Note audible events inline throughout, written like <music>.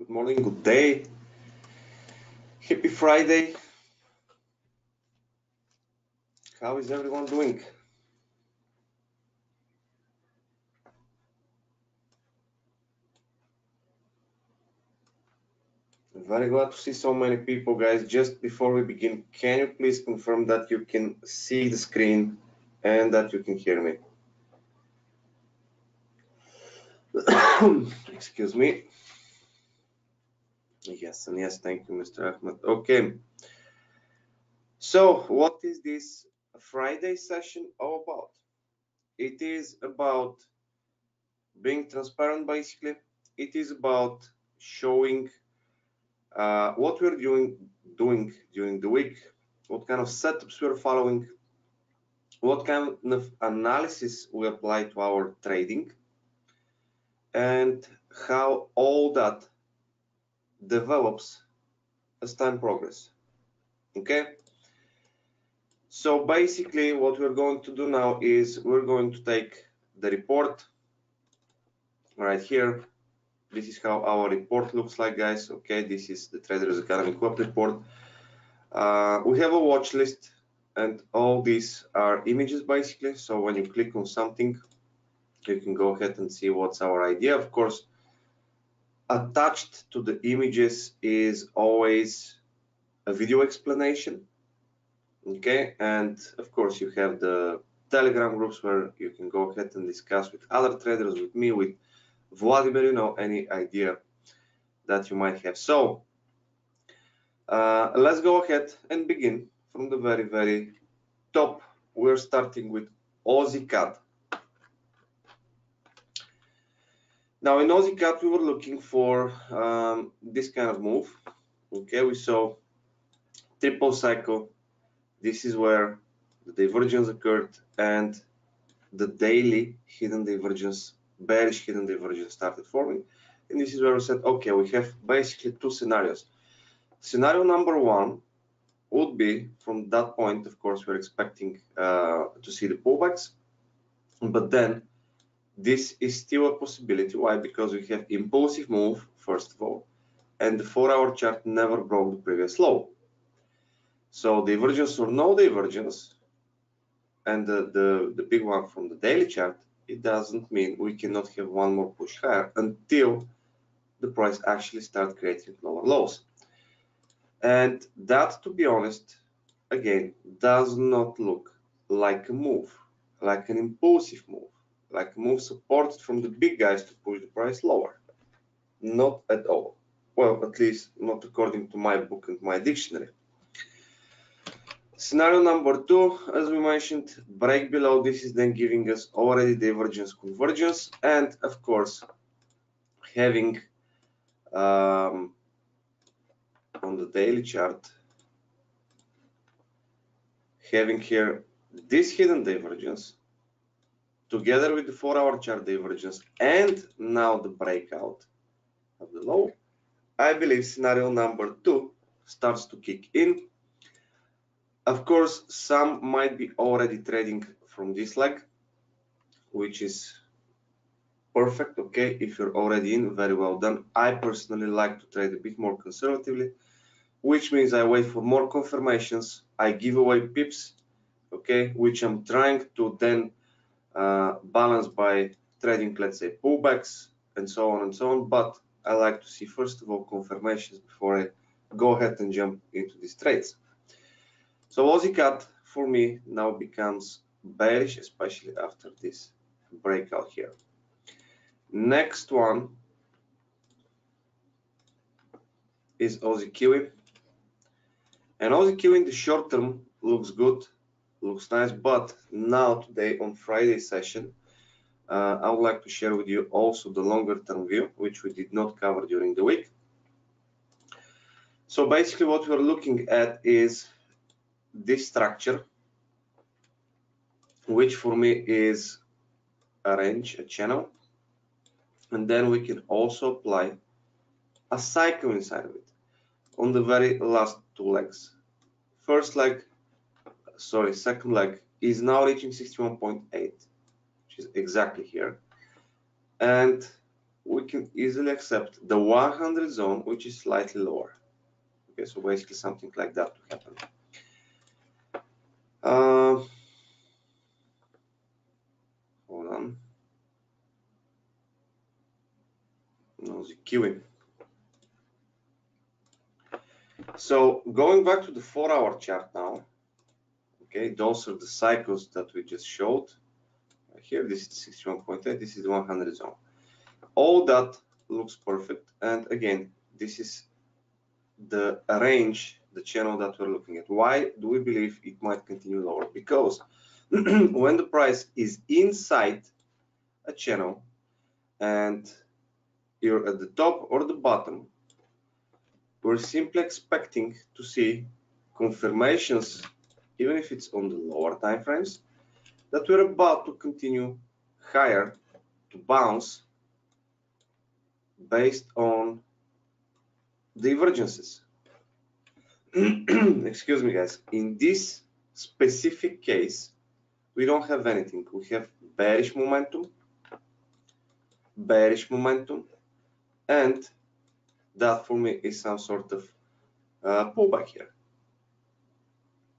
Good morning, good day. Happy Friday. How is everyone doing? Very glad to see so many people, guys. Just before we begin, can you please confirm that you can see the screen and that you can hear me? <coughs> Excuse me. Yes, and yes, thank you, Mr. Ahmed. Okay. So, what is this Friday session all about? It is about being transparent, basically. It is about showing uh, what we're doing, doing during the week, what kind of setups we're following, what kind of analysis we apply to our trading, and how all that develops as time progress. Okay. So basically what we're going to do now is we're going to take the report right here. This is how our report looks like, guys. Okay, this is the Traders Economic Web report. Uh, we have a watch list and all these are images basically. So when you click on something, you can go ahead and see what's our idea. Of course, attached to the images is always a video explanation. Okay, and of course you have the Telegram groups where you can go ahead and discuss with other traders, with me, with Vladimir, you know, any idea that you might have. So uh, let's go ahead and begin from the very, very top. We're starting with Aussie CAD. Now in Aussie CAD, we were looking for um, this kind of move. Okay, we saw triple cycle. This is where the divergence occurred and the daily hidden divergence, bearish hidden divergence started forming. And this is where we said, okay, we have basically two scenarios. Scenario number one would be from that point, of course, we're expecting uh, to see the pullbacks, but then this is still a possibility. Why? Because we have impulsive move, first of all, and the four hour chart never broke the previous low. So divergence or no divergence, and the, the, the big one from the daily chart, it doesn't mean we cannot have one more push higher until the price actually start creating lower lows. And that, to be honest, again, does not look like a move, like an impulsive move like move supported from the big guys to push the price lower. Not at all. Well, at least not according to my book and my dictionary. Scenario number two, as we mentioned, break below this is then giving us already divergence convergence and of course having um, on the daily chart having here this hidden divergence together with the four hour chart divergence and now the breakout of the low, I believe scenario number two starts to kick in. Of course, some might be already trading from this leg, which is perfect. Okay, if you're already in, very well done. I personally like to trade a bit more conservatively, which means I wait for more confirmations. I give away pips, okay, which I'm trying to then uh, balanced by trading, let's say, pullbacks and so on and so on. But I like to see, first of all, confirmations before I go ahead and jump into these trades. So Aussie CAD for me now becomes bearish, especially after this breakout here. Next one is Aussie Kiwi. And Aussie Kiwi in the short term looks good looks nice but now today on friday session uh, i would like to share with you also the longer term view which we did not cover during the week. So basically what we're looking at is this structure which for me is a range a channel and then we can also apply a cycle inside of it on the very last two legs. First leg sorry, second leg is now reaching 61.8, which is exactly here. And we can easily accept the 100 zone, which is slightly lower. Okay, so basically something like that to happen. Uh, hold on. No, the queuing. So going back to the four hour chart now, okay, those are the cycles that we just showed. Here, this is 61.8, this is the 100 zone. All that looks perfect. And again, this is the range, the channel that we're looking at. Why do we believe it might continue lower? Because <clears throat> when the price is inside a channel and you're at the top or the bottom, we're simply expecting to see confirmations, even if it's on the lower time frames, that we're about to continue higher to bounce based on divergences. <clears throat> Excuse me, guys. In this specific case, we don't have anything. We have bearish momentum, bearish momentum, and that for me is some sort of uh, pullback here.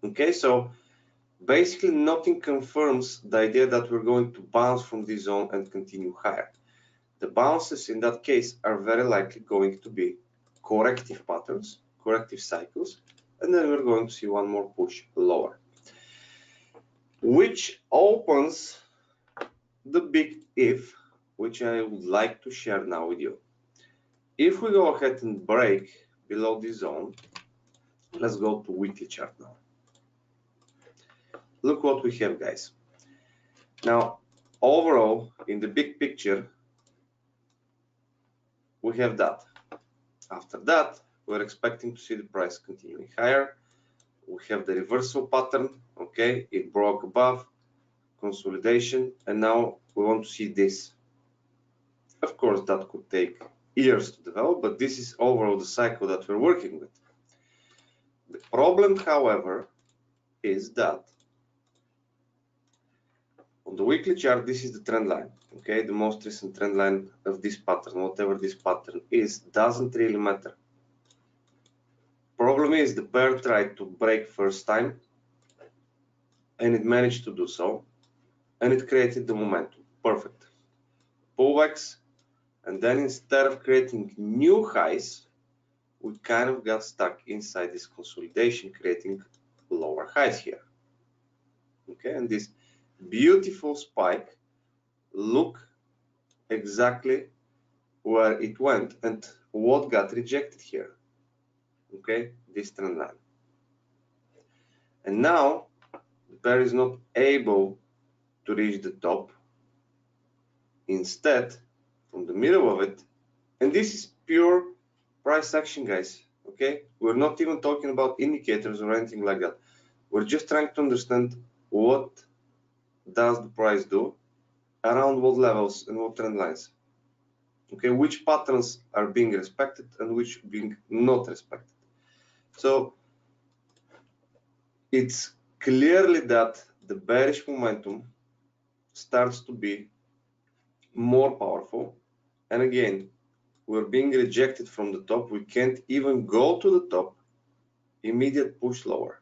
Okay, so basically nothing confirms the idea that we're going to bounce from this zone and continue higher. The bounces in that case are very likely going to be corrective patterns, corrective cycles, and then we're going to see one more push lower, which opens the big if, which I would like to share now with you. If we go ahead and break below this zone, let's go to weekly chart now. Look what we have, guys. Now, overall, in the big picture, we have that. After that, we're expecting to see the price continuing higher. We have the reversal pattern, okay? It broke above, consolidation, and now we want to see this. Of course, that could take years to develop, but this is overall the cycle that we're working with. The problem, however, is that on the weekly chart, this is the trend line. Okay, the most recent trend line of this pattern, whatever this pattern is, doesn't really matter. Problem is the pair tried to break first time and it managed to do so and it created the momentum. Perfect. Pullbacks and then instead of creating new highs, we kind of got stuck inside this consolidation, creating lower highs here. Okay, and this beautiful spike look exactly where it went and what got rejected here. Okay this trend line. And now the pair is not able to reach the top. Instead from the middle of it and this is pure price action guys okay? We're not even talking about indicators or anything like that. We're just trying to understand what does the price do around what levels and what trend lines? Okay which patterns are being respected and which being not respected? So it's clearly that the bearish momentum starts to be more powerful. And again we're being rejected from the top. We can't even go to the top. Immediate push lower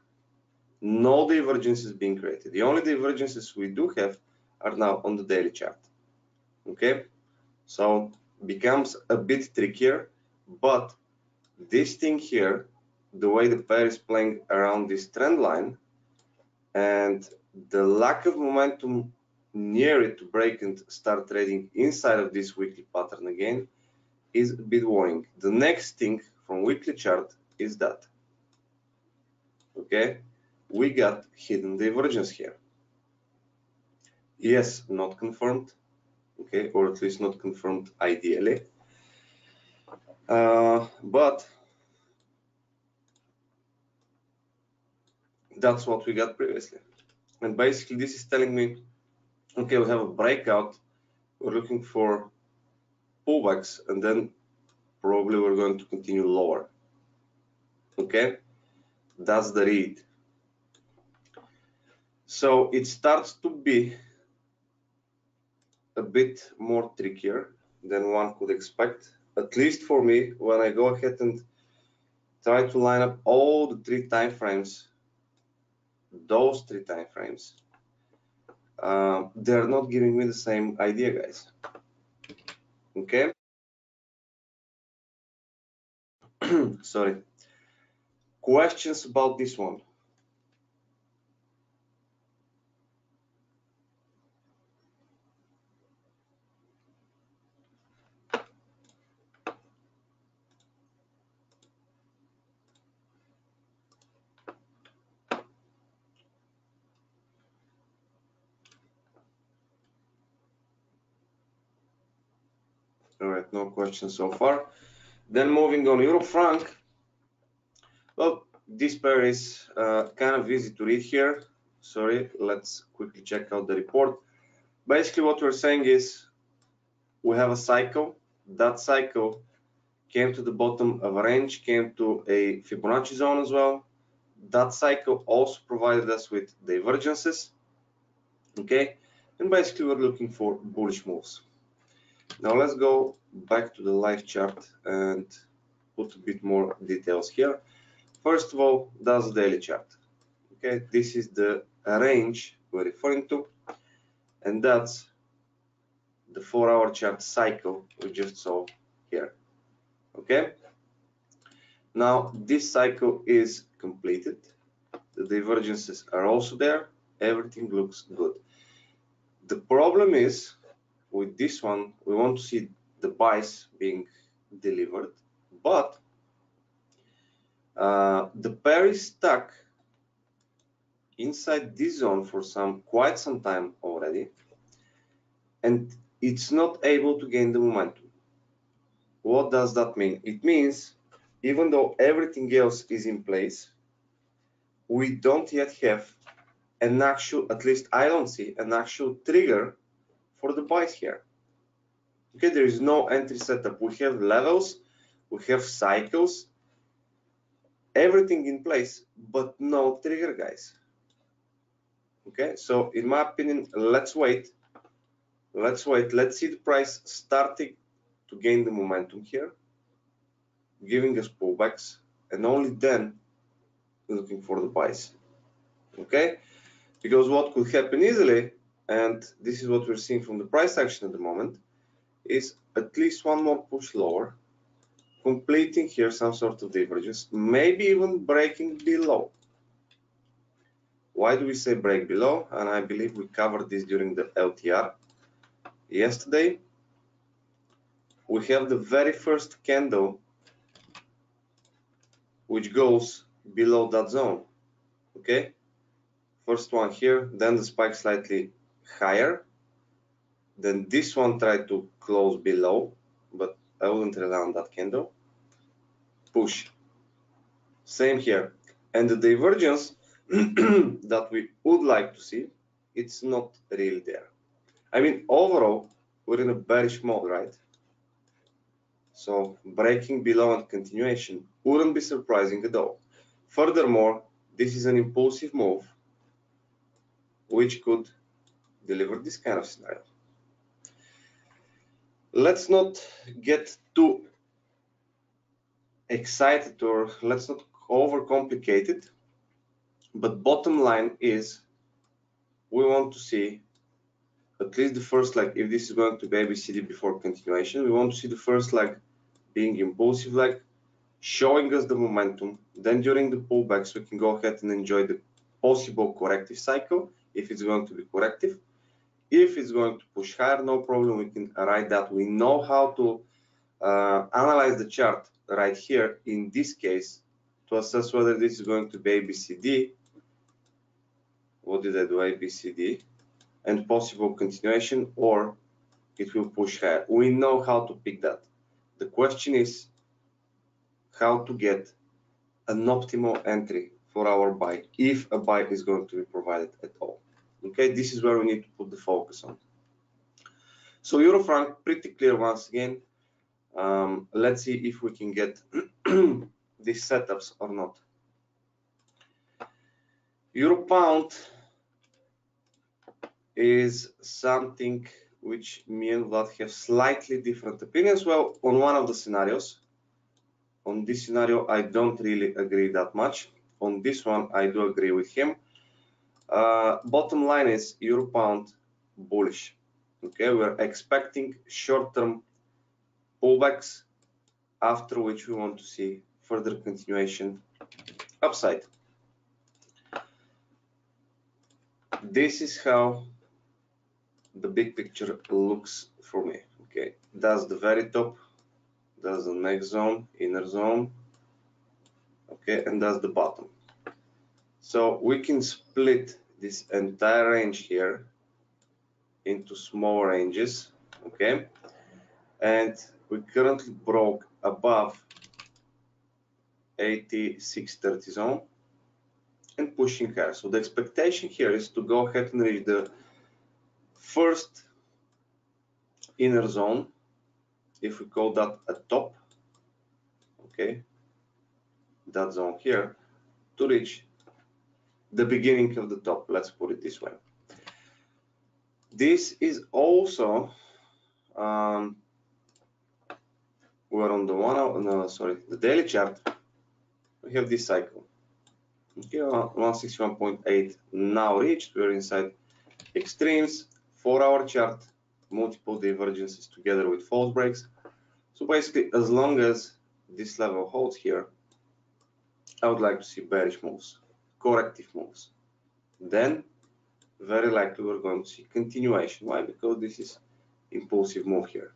no divergences being created. The only divergences we do have are now on the daily chart. Okay, so it becomes a bit trickier, but this thing here, the way the pair is playing around this trend line and the lack of momentum near it to break and start trading inside of this weekly pattern again is a bit worrying. The next thing from weekly chart is that. Okay, we got hidden divergence here. Yes, not confirmed, okay, or at least not confirmed ideally. Uh, but that's what we got previously. And basically this is telling me, okay, we have a breakout, we're looking for pullbacks, and then probably we're going to continue lower. Okay, that's the read. So it starts to be a bit more trickier than one could expect, at least for me, when I go ahead and try to line up all the three time frames, those three time frames, uh, they're not giving me the same idea, guys. Okay. <clears throat> Sorry. Questions about this one? All right, no questions so far. Then moving on, Euro franc. Well, this pair is uh, kind of easy to read here. Sorry, let's quickly check out the report. Basically, what we're saying is we have a cycle. That cycle came to the bottom of a range, came to a Fibonacci zone as well. That cycle also provided us with divergences. Okay, and basically we're looking for bullish moves. Now let's go back to the live chart and put a bit more details here. First of all, that's the daily chart. Okay, this is the range we're referring to, and that's the four hour chart cycle we just saw here. Okay, now this cycle is completed. The divergences are also there. Everything looks good. The problem is with this one, we want to see the buys being delivered, but uh, the pair is stuck inside this zone for some quite some time already, and it's not able to gain the momentum. What does that mean? It means even though everything else is in place, we don't yet have an actual, at least I don't see an actual trigger for the buys here. Okay, there is no entry setup. We have levels, we have cycles, everything in place, but no trigger, guys. Okay, so in my opinion, let's wait. Let's wait. Let's see the price starting to gain the momentum here, giving us pullbacks, and only then looking for the buys. Okay, because what could happen easily and this is what we're seeing from the price action at the moment, is at least one more push lower, completing here some sort of divergence, maybe even breaking below. Why do we say break below? And I believe we covered this during the LTR yesterday. We have the very first candle which goes below that zone. Okay, first one here, then the spike slightly higher. Then this one tried to close below, but I wouldn't rely on that candle. Push. Same here. And the divergence <clears throat> that we would like to see, it's not really there. I mean, overall, we're in a bearish mode, right? So breaking below and continuation wouldn't be surprising at all. Furthermore, this is an impulsive move which could deliver this kind of scenario. Let's not get too excited or let's not overcomplicate it. But bottom line is we want to see at least the first like if this is going to be ABCD before continuation, we want to see the first like being impulsive like showing us the momentum. Then during the pullbacks, we can go ahead and enjoy the possible corrective cycle if it's going to be corrective. If it's going to push higher, no problem, we can write that. We know how to uh, analyze the chart right here in this case to assess whether this is going to be ABCD. What did I do? ABCD and possible continuation or it will push higher. We know how to pick that. The question is how to get an optimal entry for our buy if a buy is going to be provided at all. Okay, this is where we need to put the focus on. So Euro franc pretty clear once again. Um, let's see if we can get <clears throat> these setups or not. Euro pound is something which me and Vlad have slightly different opinions. Well, on one of the scenarios, on this scenario, I don't really agree that much. On this one, I do agree with him. Uh, bottom line is euro pound bullish. Okay, we're expecting short-term pullbacks, after which we want to see further continuation upside. This is how the big picture looks for me. Okay, that's the very top, that's the next zone, inner zone, okay, and that's the bottom. So we can split this entire range here into small ranges, okay, and we currently broke above 8630 zone and pushing higher. So the expectation here is to go ahead and reach the first inner zone, if we call that a top, okay, that zone here, to reach the beginning of the top, let's put it this way. This is also, um, we're on the one, no, sorry, the daily chart, we have this cycle. Okay, 161.8 now reached, we're inside extremes, four hour chart, multiple divergences together with false breaks. So basically, as long as this level holds here, I would like to see bearish moves, corrective moves. Then, very likely we're going to see continuation. Why? Because this is impulsive move here.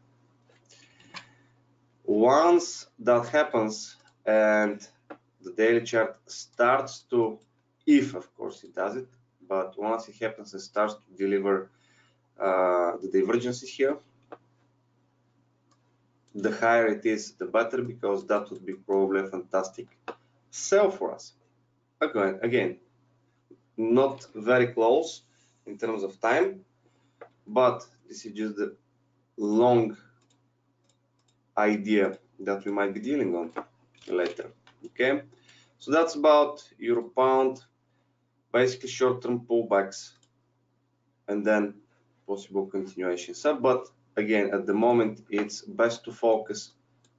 Once that happens and the daily chart starts to, if of course it does it, but once it happens and starts to deliver uh, the divergences here. The higher it is, the better, because that would be probably a fantastic sell for us. Again, uh, again, not very close in terms of time, but this is just the long idea that we might be dealing on later. Okay, so that's about euro pound, basically short-term pullbacks, and then possible continuation sub but again at the moment it's best to focus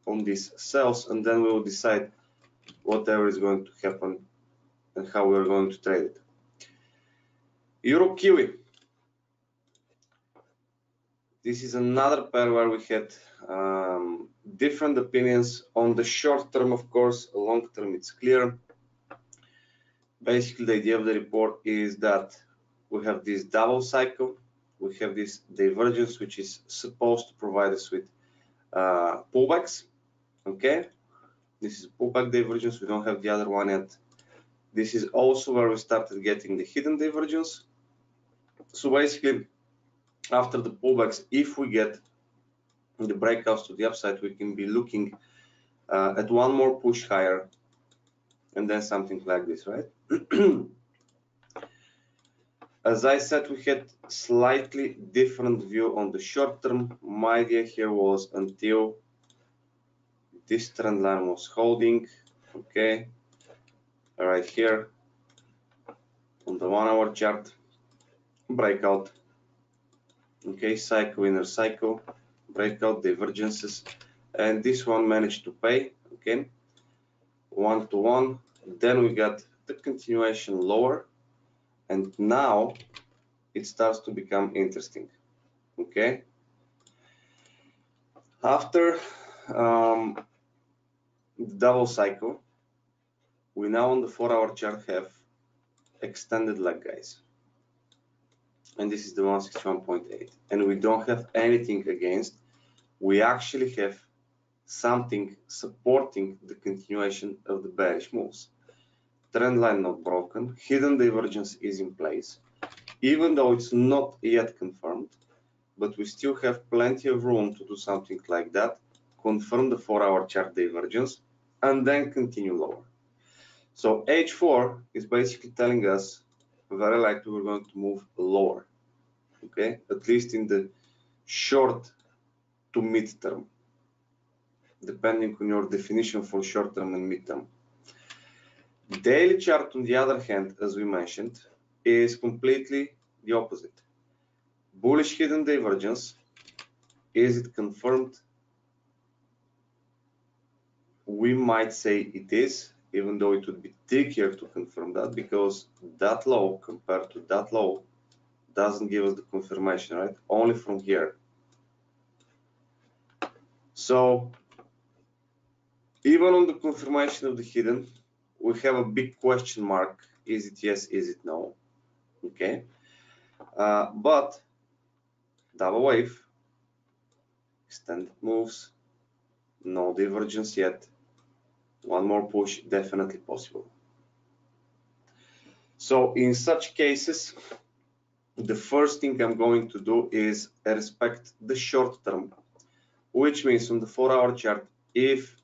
on these sells and then we will decide whatever is going to happen and how we're going to trade it. Euro kiwi. This is another pair where we had um, different opinions on the short term of course long term it's clear. Basically the idea of the report is that we have this double cycle. We have this divergence which is supposed to provide us with uh, pullbacks okay? This is pullback divergence. We don't have the other one yet this is also where we started getting the hidden divergence. So basically after the pullbacks if we get the breakouts to the upside we can be looking uh, at one more push higher and then something like this right? <clears throat> As I said, we had slightly different view on the short term. My idea here was until this trend line was holding, okay, right here. On the one hour chart, breakout, okay, cycle, inner cycle, breakout, divergences, and this one managed to pay, okay, one to one. Then we got the continuation lower. And now it starts to become interesting okay. After um, the double cycle we now on the four hour chart have extended leg guys. And this is the 161.8 and we don't have anything against we actually have something supporting the continuation of the bearish moves. Trend line not broken, hidden divergence is in place, even though it's not yet confirmed, but we still have plenty of room to do something like that, confirm the four hour chart divergence, and then continue lower. So H4 is basically telling us very likely we're going to move lower, okay, at least in the short to mid term, depending on your definition for short term and mid term. Daily chart, on the other hand, as we mentioned, is completely the opposite. bullish hidden divergence is it confirmed we might say it is even though it would be trickier to confirm that because that low compared to that low doesn't give us the confirmation right? Only from here. So even on the confirmation of the hidden we have a big question mark. Is it yes? Is it no? Okay. Uh, but double wave extended moves no divergence yet one more push definitely possible. So in such cases the first thing i'm going to do is respect the short term which means on the four hour chart if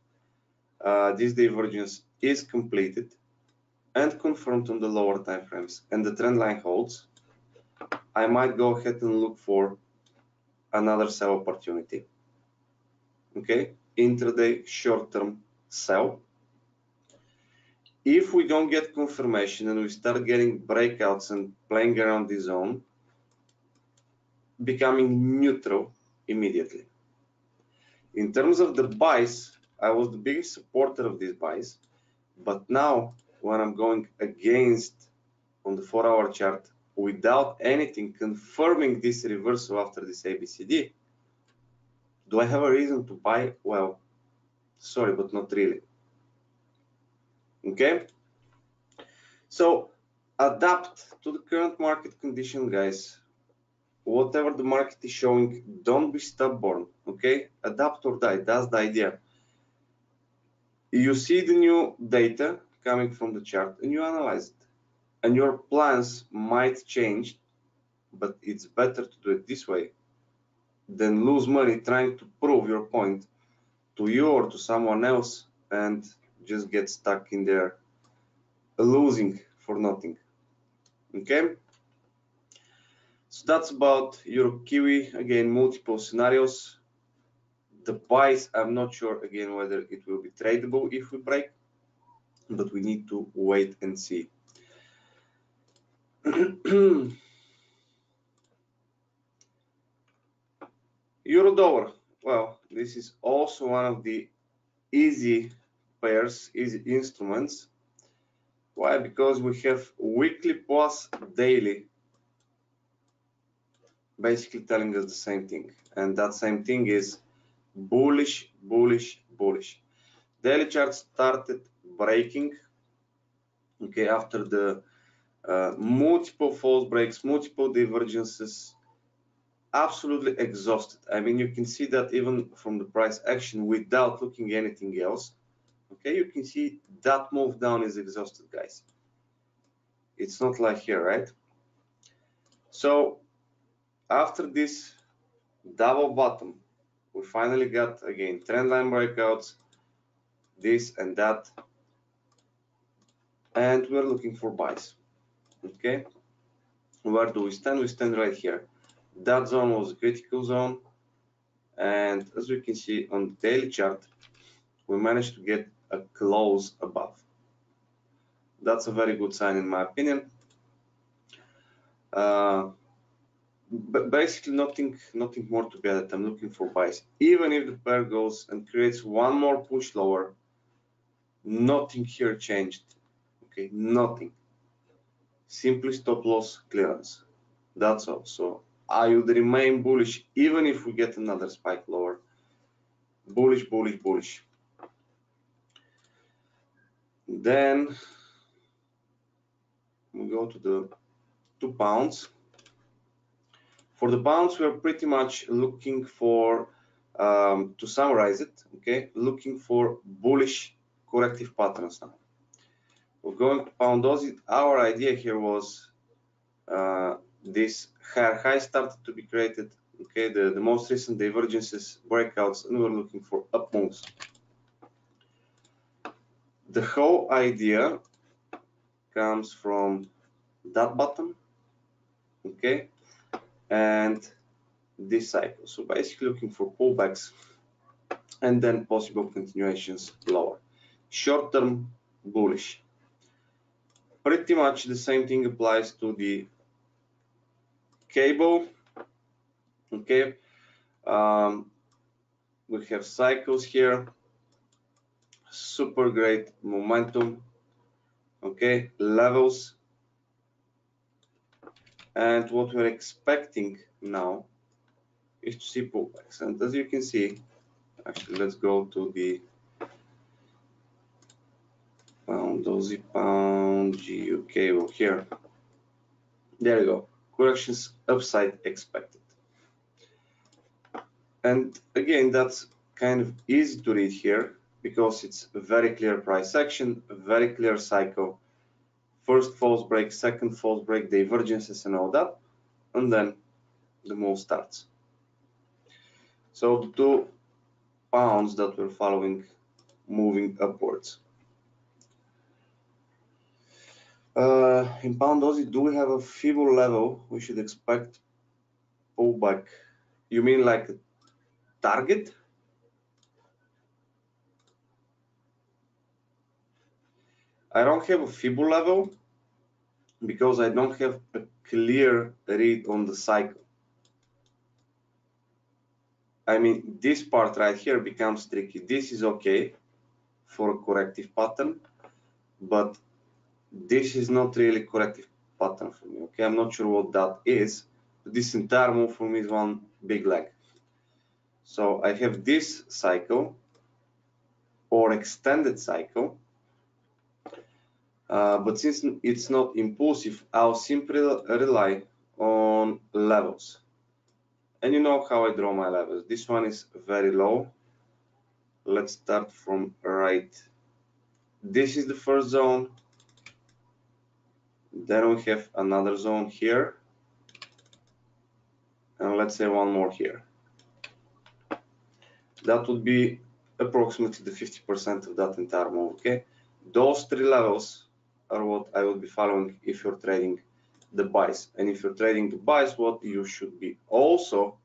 uh, this divergence is completed and confirmed on the lower time frames and the trend line holds i might go ahead and look for another sell opportunity. Okay? Intraday short term sell if we don't get confirmation and we start getting breakouts and playing around the zone, becoming neutral immediately. In terms of the buys, I was the biggest supporter of these buys, but now when I'm going against on the four hour chart without anything confirming this reversal after this ABCD, do I have a reason to buy? Well, sorry, but not really okay? So adapt to the current market condition guys. Whatever the market is showing don't be stubborn okay? Adapt or die that's the idea. You see the new data coming from the chart and you analyze it. And your plans might change but it's better to do it this way than lose money trying to prove your point to you or to someone else and just get stuck in there losing for nothing. Okay? So that's about euro kiwi. Again multiple scenarios. The buys i'm not sure again whether it will be tradable if we break but we need to wait and see. <clears throat> Euro dollar. Well this is also one of the easy pairs is instruments. Why? Because we have weekly plus daily basically telling us the same thing. And that same thing is bullish, bullish, bullish. Daily chart started breaking, okay, after the uh, multiple false breaks, multiple divergences, absolutely exhausted. I mean, you can see that even from the price action without looking anything else okay you can see that move down is exhausted guys. It's not like here right? So after this double bottom we finally got again trend line breakouts this and that and we're looking for buys okay? Where do we stand? We stand right here. That zone was a critical zone and as we can see on the daily chart we managed to get a close above. That's a very good sign in my opinion. Uh, but basically nothing nothing more to be added. I'm looking for buys. Even if the pair goes and creates one more push lower, nothing here changed. Okay, nothing. Simply stop loss clearance. That's all. So I would remain bullish even if we get another spike lower. Bullish, bullish, bullish. Then we go to the two pounds. For the pounds, we're pretty much looking for, um, to summarize it, okay, looking for bullish corrective patterns now. We're going to pound Aussie. Our idea here was uh, this higher high started to be created, okay, the, the most recent divergences, breakouts, and we're looking for up moves the whole idea comes from that button okay and this cycle. So basically looking for pullbacks and then possible continuations lower. Short term bullish. Pretty much the same thing applies to the cable Okay, um, we have cycles here, super great momentum, okay, levels, and what we're expecting now is to see pullbacks. And as you can see, actually, let's go to the pound Aussie pound GUK over here. There you go. Corrections upside expected. And again, that's kind of easy to read here because it's a very clear price action, a very clear cycle. First false break, second false break, divergences and all that. And then the move starts. So the two pounds that we're following moving upwards. Uh, in pound Aussie, do we have a Fibo level we should expect pullback? You mean like a target? I don't have a Fibo level because I don't have a clear read on the cycle. I mean, this part right here becomes tricky. This is okay for a corrective pattern, but this is not really corrective pattern for me. Okay, I'm not sure what that is. This entire move for me is one big leg. So I have this cycle or extended cycle, uh, but since it's not impulsive, I'll simply rely on levels and you know how I draw my levels. This one is very low. Let's start from right. This is the first zone. Then we have another zone here. And let's say one more here. That would be approximately the 50% of that entire move, okay? Those three levels are what I would be following if you're trading the buys. And if you're trading the buys, what you should be also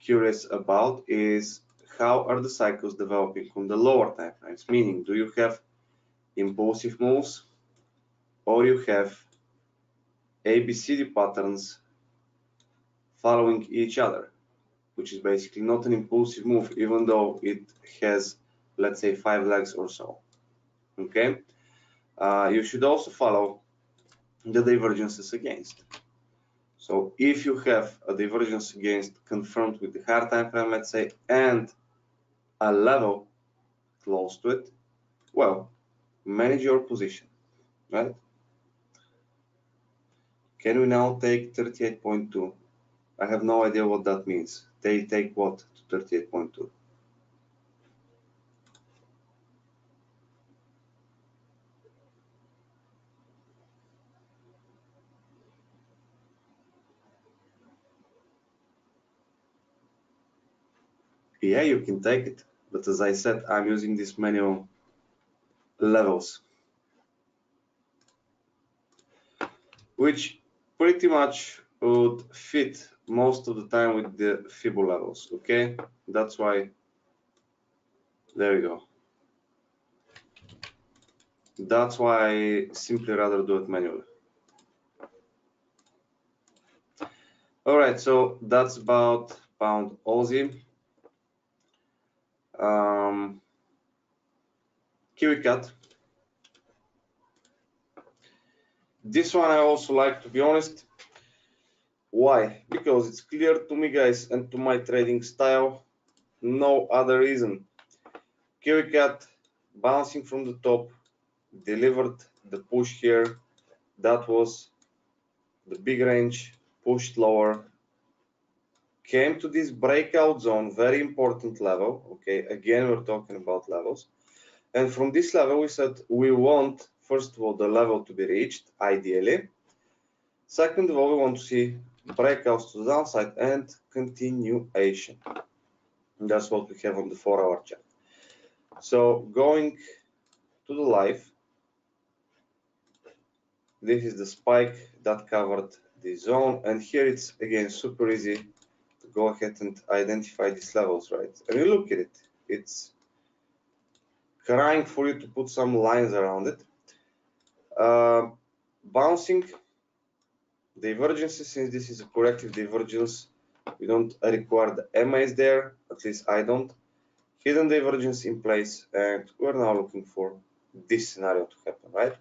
curious about is how are the cycles developing on the lower time frames? Meaning, do you have impulsive moves or you have ABCD patterns following each other, which is basically not an impulsive move, even though it has, let's say, five legs or so. Okay. Uh, you should also follow the divergences against. So if you have a divergence against confirmed with the higher time frame, let's say, and a level close to it, well, manage your position, right? Can we now take 38.2? I have no idea what that means. They take what to 38.2? Yeah, you can take it. But as I said, I'm using these manual levels, which pretty much would fit most of the time with the Fibo levels, okay? That's why, there you go. That's why I simply rather do it manually. All right, so that's about pound Aussie um, Kiwi CAD. This one I also like to be honest. Why? Because it's clear to me guys and to my trading style. No other reason. Kiwi CAD bouncing from the top delivered the push here. That was the big range pushed lower came to this breakout zone, very important level. Okay, again, we're talking about levels. And from this level, we said we want, first of all, the level to be reached, ideally. Second of all, we want to see breakouts to the downside and continuation. And that's what we have on the four hour chart. So going to the live, this is the spike that covered the zone. And here it's again super easy go ahead and identify these levels, right? And you look at it, it's crying for you to put some lines around it. Uh, bouncing divergences, since this is a corrective divergence, We don't require the MAs there, at least I don't. Hidden divergence in place, and we're now looking for this scenario to happen, right?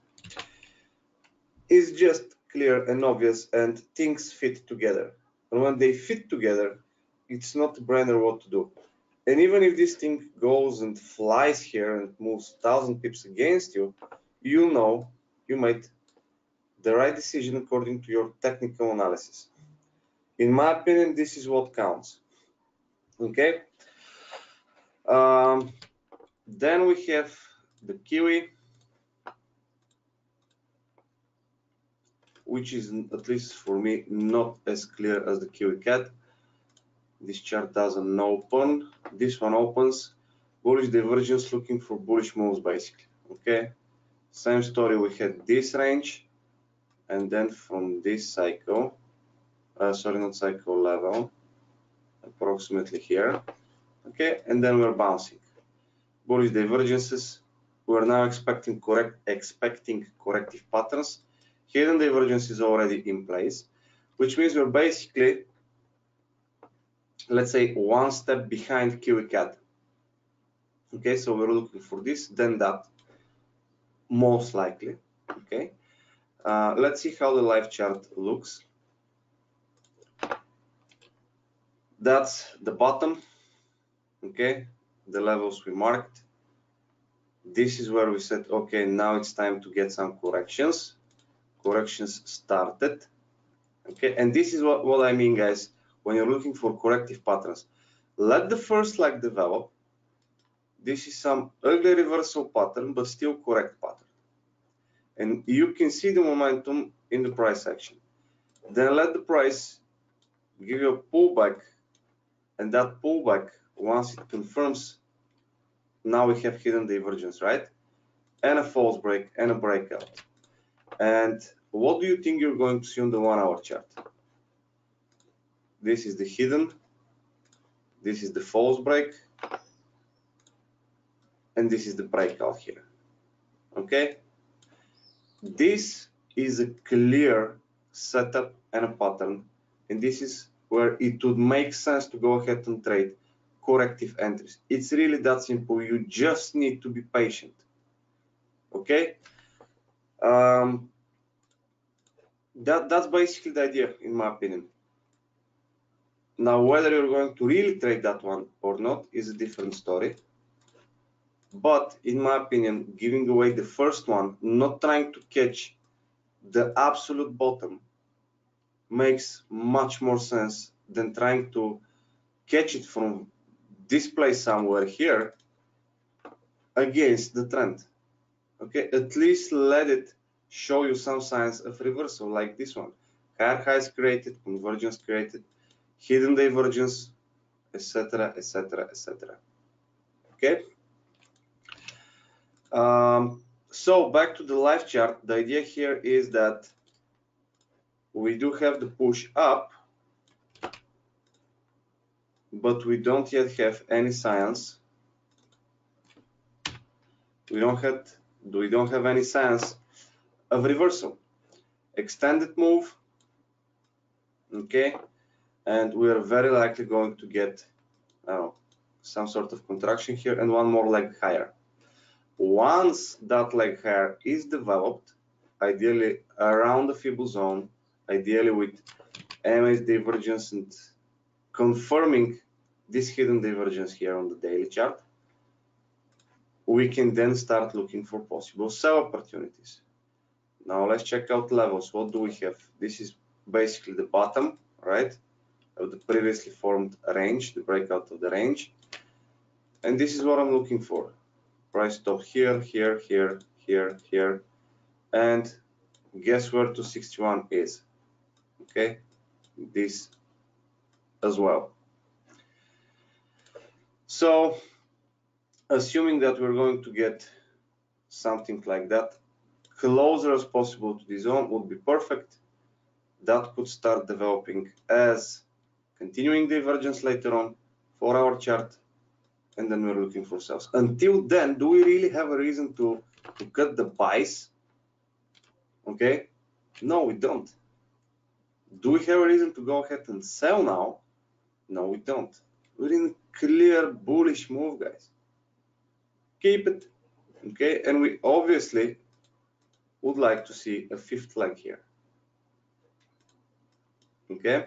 It's just clear and obvious, and things fit together. And when they fit together, it's not a brainer what to do. And even if this thing goes and flies here and moves 1000 pips against you, you know you made the right decision according to your technical analysis. In my opinion, this is what counts. Okay. Um, then we have the Kiwi, which is at least for me not as clear as the CAD. This chart doesn't open. This one opens. Bullish divergence looking for bullish moves basically. Okay. Same story. We had this range, and then from this cycle, uh, sorry, not cycle level, approximately here. Okay, and then we're bouncing. Bullish divergences. We're now expecting correct expecting corrective patterns. Hidden divergence is already in place, which means we're basically let's say one step behind Kiwi CAD. Okay, so we're looking for this, then that, most likely. Okay, uh, let's see how the live chart looks. That's the bottom. Okay, the levels we marked. This is where we said, okay, now it's time to get some corrections. Corrections started. Okay, and this is what, what I mean, guys when you're looking for corrective patterns. Let the first leg develop. This is some ugly reversal pattern, but still correct pattern. And you can see the momentum in the price action. Then let the price give you a pullback, and that pullback, once it confirms, now we have hidden divergence, right? And a false break and a breakout. And what do you think you're going to see on the one hour chart? this is the hidden, this is the false break, and this is the breakout here. Okay? This is a clear setup and a pattern, and this is where it would make sense to go ahead and trade corrective entries. It's really that simple. You just need to be patient. Okay? Um, that that's basically the idea, in my opinion. Now, whether you're going to really trade that one or not is a different story. But in my opinion, giving away the first one, not trying to catch the absolute bottom makes much more sense than trying to catch it from this place somewhere here against the trend. Okay, at least let it show you some signs of reversal like this one. Higher highs created, convergence created, hidden divergence, etc., etc., etc. Okay. Um, so back to the live chart, the idea here is that we do have the push up, but we don't yet have any signs. We don't have we don't have any sense of reversal. Extended move, okay, and we are very likely going to get some sort of contraction here and one more leg higher. Once that leg higher is developed, ideally around the Fibo zone, ideally with MA's divergence and confirming this hidden divergence here on the daily chart, we can then start looking for possible sell opportunities. Now let's check out levels. What do we have? This is basically the bottom, right? of the previously formed range, the breakout of the range. And this is what I'm looking for. Price stop here, here, here, here, here. And guess where 261 is? Okay, this as well. So assuming that we're going to get something like that, closer as possible to the zone would be perfect. That could start developing as continuing divergence later on for our chart, and then we're looking for sells. Until then, do we really have a reason to, to cut the buys? Okay, no, we don't. Do we have a reason to go ahead and sell now? No, we don't. We're in clear bullish move, guys. Keep it, okay? And we obviously would like to see a fifth leg here, okay?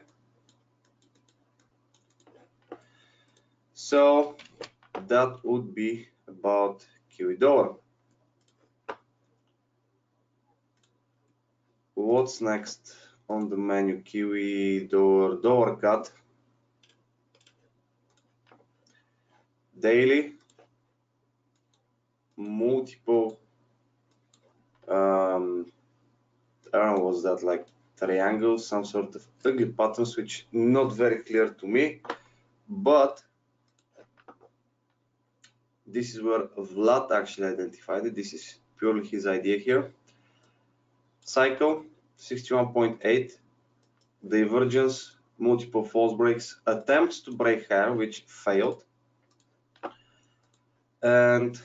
So that would be about dollar. What's next on the menu? Kiwi dollar dollar CAD. Daily multiple um I don't know was that like triangles, some sort of ugly patterns which not very clear to me, but this is where Vlad actually identified it. This is purely his idea here. Cycle 61.8, divergence, multiple false breaks, attempts to break higher, which failed, and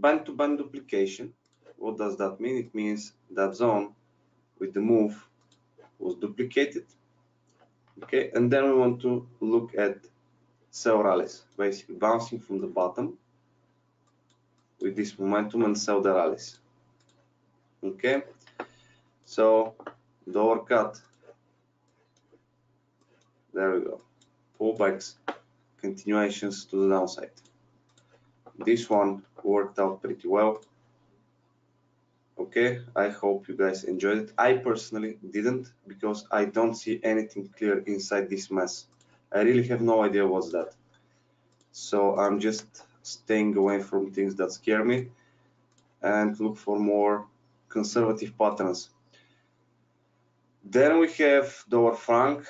band to band duplication. What does that mean? It means that zone with the move was duplicated. Okay, and then we want to look at sell rallies, basically bouncing from the bottom with this momentum and sell the rallies. Okay, so dollar CAD. There we go. Pullbacks, continuations to the downside. This one worked out pretty well. Okay, I hope you guys enjoyed it. I personally didn't because I don't see anything clear inside this mess. I really have no idea what's that. So I'm just staying away from things that scare me and look for more conservative patterns. Then we have dollar franc,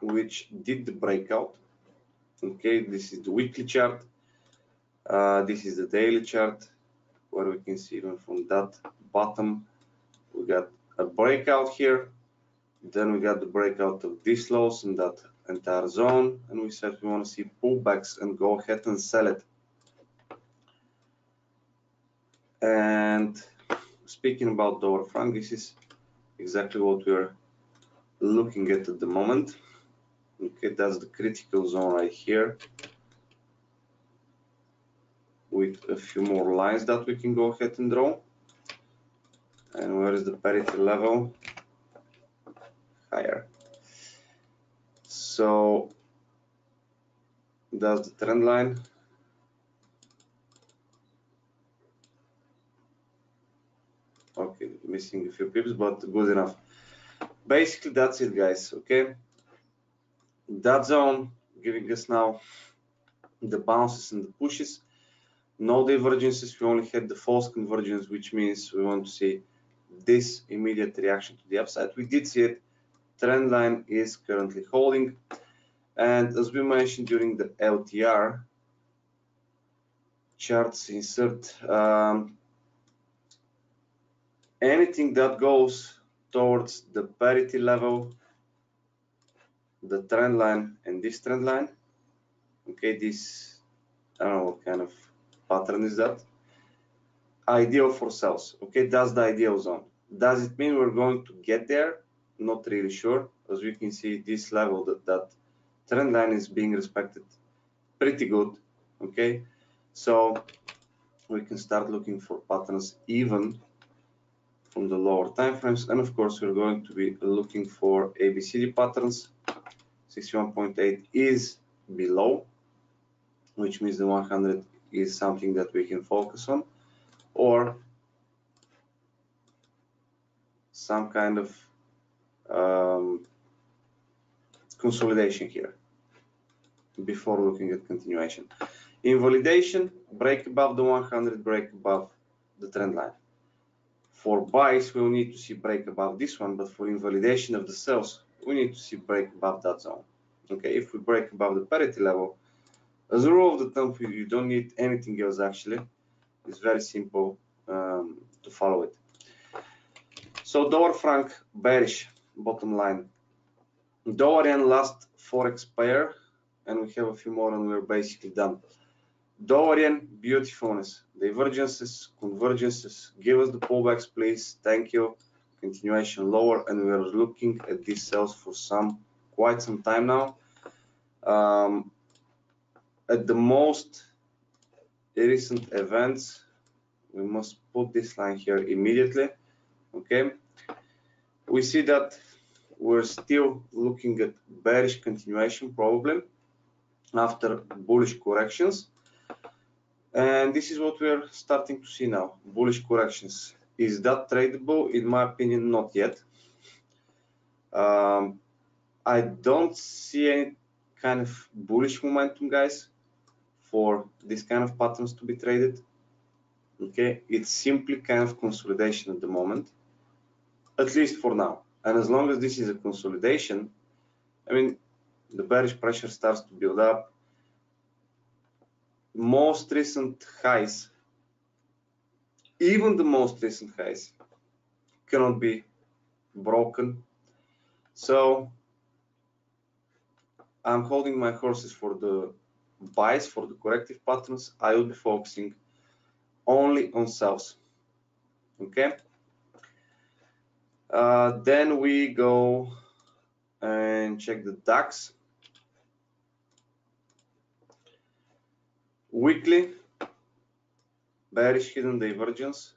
which did the breakout. Okay, this is the weekly chart. Uh, this is the daily chart where we can see even from that bottom, we got a breakout here. Then we got the breakout of this lows in that entire zone and we said we want to see pullbacks and go ahead and sell it and speaking about dollar franc this is exactly what we're looking at at the moment okay that's the critical zone right here with a few more lines that we can go ahead and draw and where is the parity level higher so that's the trend line. Okay, missing a few pips, but good enough. Basically, that's it, guys. Okay, that zone giving us now the bounces and the pushes. No divergences. We only had the false convergence, which means we want to see this immediate reaction to the upside. We did see it trend line is currently holding. And as we mentioned during the LTR charts insert, um, anything that goes towards the parity level, the trend line and this trend line, okay, this, I don't know what kind of pattern is that, ideal for sales, okay, that's the ideal zone. Does it mean we're going to get there? not really sure. As we can see, this level that, that trend line is being respected pretty good. Okay, so we can start looking for patterns even from the lower time frames. And of course, we're going to be looking for ABCD patterns. 61.8 is below, which means the 100 is something that we can focus on, or some kind of um, consolidation here before looking at continuation. Invalidation, break above the 100, break above the trend line. For buys, we'll need to see break above this one, but for invalidation of the sells, we need to see break above that zone. Okay, if we break above the parity level, as a rule of the thumb, you don't need anything else actually. It's very simple um, to follow it. So dollar franc bearish bottom line. Dollar last forex pair, and we have a few more and we're basically done. Dollar beautifulness, divergences, convergences. Give us the pullbacks, please. Thank you. Continuation lower and we're looking at these sells for some quite some time now. Um, at the most recent events we must put this line here immediately okay? We see that we're still looking at bearish continuation probably after bullish corrections. And this is what we're starting to see now bullish corrections is that tradable? In my opinion not yet. Um, i don't see any kind of bullish momentum guys for this kind of patterns to be traded. Okay? It's simply kind of consolidation at the moment at least for now. And as long as this is a consolidation i mean the bearish pressure starts to build up. Most recent highs even the most recent highs cannot be broken. So i'm holding my horses for the buys for the corrective patterns. I will be focusing only on sells okay? Uh, then we go and check the DAX weekly bearish hidden divergence.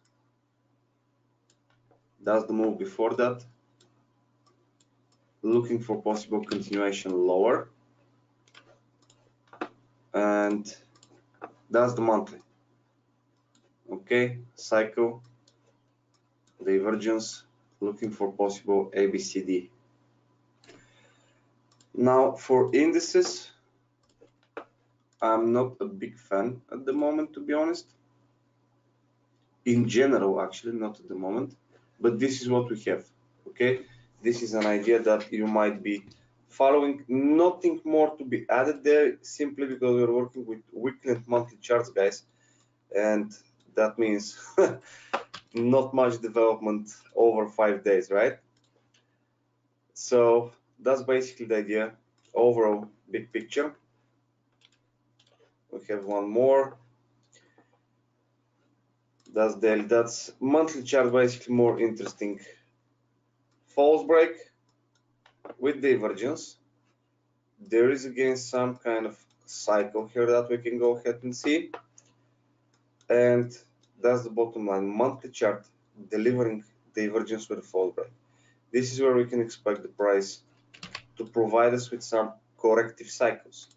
That's the move before that? Looking for possible continuation lower. And that's the monthly? Okay cycle divergence looking for possible ABCD now for indices I'm not a big fan at the moment to be honest in general actually not at the moment but this is what we have okay? This is an idea that you might be following. Nothing more to be added there simply because we're working with weekly and monthly charts guys and that means <laughs> not much development over five days right? So that's basically the idea. Overall big picture. We have one more that's daily that's monthly chart basically more interesting. False break with divergence. There is again some kind of cycle here that we can go ahead and see. And that's the bottom line. Monthly chart delivering divergence with a false break. This is where we can expect the price to provide us with some corrective cycles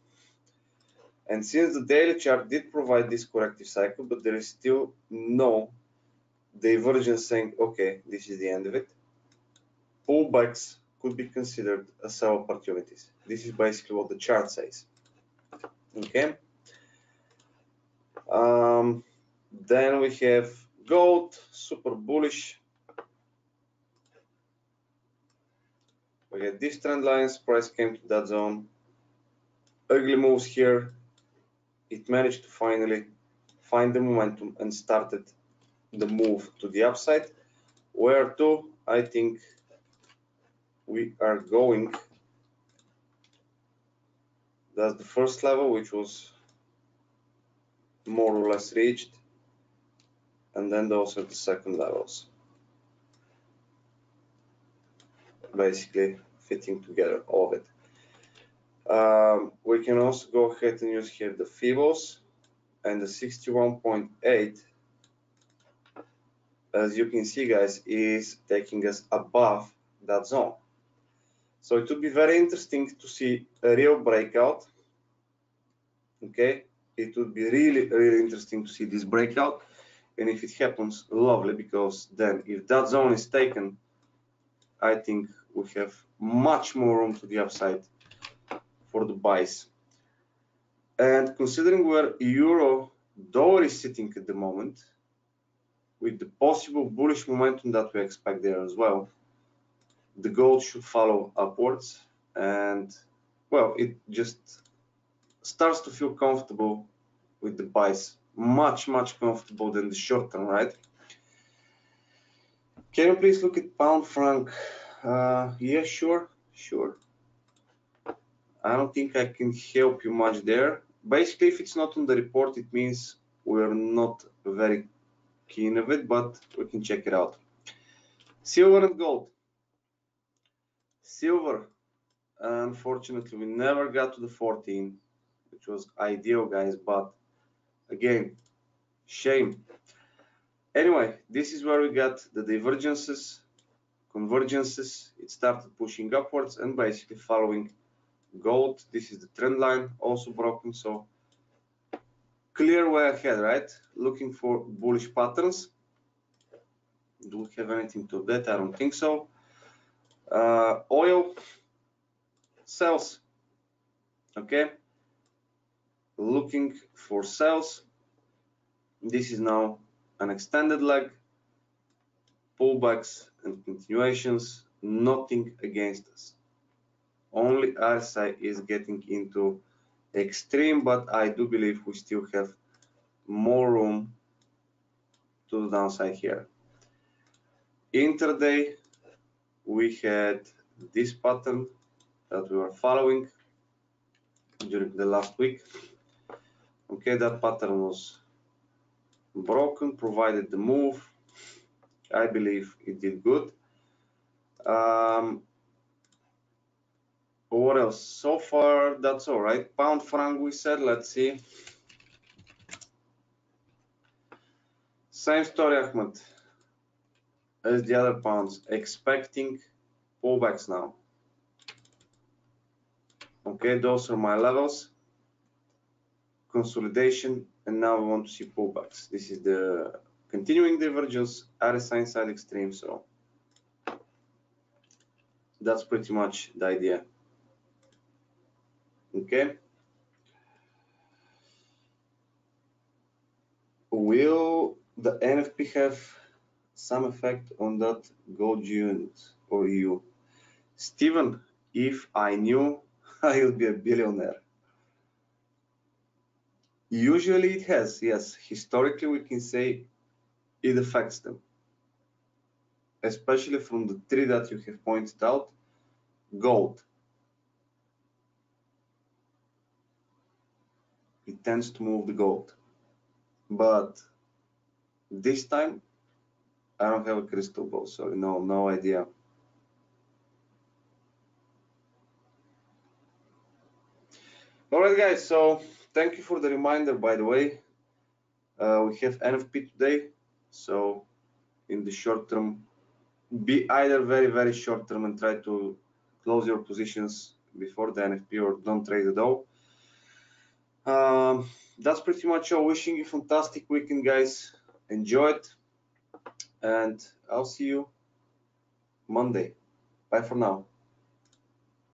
and since the daily chart did provide this corrective cycle, but there is still no divergence saying, okay, this is the end of it, pullbacks could be considered as sell opportunities. This is basically what the chart says. Okay. Um, then we have gold, super bullish. We have these trend lines, price came to that zone. Ugly moves here, it managed to finally find the momentum and started the move to the upside where to I think we are going. That's the first level which was more or less reached and then those are the second levels. Basically fitting together all of it um, we can also go ahead and use here the Fibos and the 61.8 as you can see guys is taking us above that zone. So it would be very interesting to see a real breakout. Okay? It would be really really interesting to see this breakout. And if it happens lovely because then if that zone is taken I think we have much more room to the upside for the buys. And considering where euro dollar is sitting at the moment, with the possible bullish momentum that we expect there as well, the gold should follow upwards and well, it just starts to feel comfortable with the buys, much, much comfortable than the short term, right? Can you please look at pound franc? Uh, yeah, sure, sure. I don't think I can help you much there. Basically, if it's not on the report, it means we're not very keen of it, but we can check it out. silver and gold silver unfortunately we never got to the 14 which was ideal guys but again shame anyway this is where we got the divergences convergences it started pushing upwards and basically following gold. This is the trend line also broken so clear way ahead right? Looking for bullish patterns. Do we have anything to that i don't think so. Uh, oil sells okay? Looking for sales. This is now an extended leg. Pullbacks and continuations. Nothing against us only RSI is getting into extreme but I do believe we still have more room to the downside here. Intraday we had this pattern that we were following during the last week. Okay that pattern was broken provided the move. I believe it did good. Um, what else? So far that's all right. Pound franc we said let's see. Same story Ahmed. As the other pounds expecting pullbacks now. Okay those are my levels. Consolidation and now we want to see pullbacks. This is the continuing divergence RSI inside extreme so that's pretty much the idea okay. Will the NFP have some effect on that gold unit or you? Stephen if I knew <laughs> I would be a billionaire. Usually it has yes. Historically we can say it affects them. Especially from the three that you have pointed out gold tends to move the gold. But this time I don't have a crystal ball so no no idea. All right guys so thank you for the reminder by the way. Uh, we have NFP today so in the short term be either very very short term and try to close your positions before the NFP or don't trade at all um, that's pretty much all. Wishing you a fantastic weekend guys. Enjoy it. And I'll see you Monday. Bye for now